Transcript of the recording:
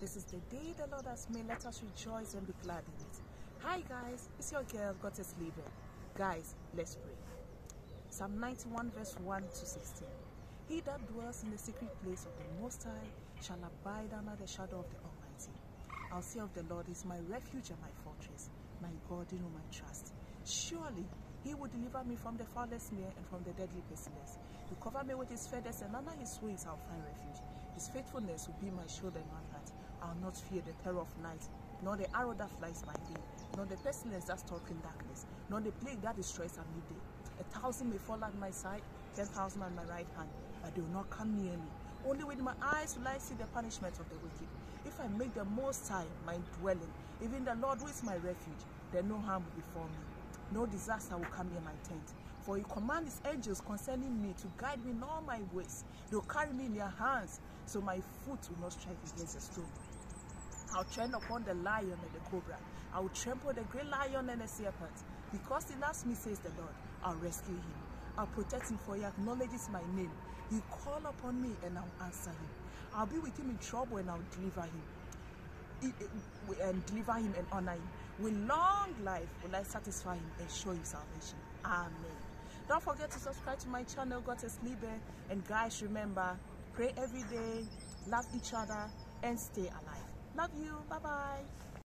This is the day the Lord has made. Let us rejoice and be glad in it. Hi guys, it's your girl, Goddess Liebe. Guys, let's pray. Psalm 91 verse 1 to 16. He that dwells in the secret place of the Most High shall abide under the shadow of the Almighty. I'll say of the Lord is my refuge and my fortress, my God in whom I trust. Surely he will deliver me from the foulest snare and from the deadly pestilence. He cover me with his feathers, and under his wings I'll find refuge. His faithfulness will be my shield and my heart. I'll not fear the terror of night, nor the arrow that flies by day, nor the pestilence that stalks in darkness, nor the plague that destroys at midday. A thousand may fall at my side, ten thousand at my right hand, but they will not come near me. Only with my eyes will I see the punishment of the wicked. If I make the Most High my dwelling, even the Lord who is my refuge, then no harm will befall me. No disaster will come near my tent. For he command his angels concerning me to guide me in all my ways. They will carry me in their hands, so my foot will not strike against a stone. I'll tread upon the lion and the cobra. I will trample the great lion and the serpent. Because he loves me, says the Lord, I'll rescue him. I'll protect him, for he acknowledges my name. He call upon me, and I'll answer him. I'll be with him in trouble, and I'll deliver him. And deliver him and honor him. With long life will I satisfy him and show him salvation. Amen. Don't forget to subscribe to my channel, Goddess Liebe. And guys, remember, pray every day, love each other, and stay alive. Love you. Bye-bye.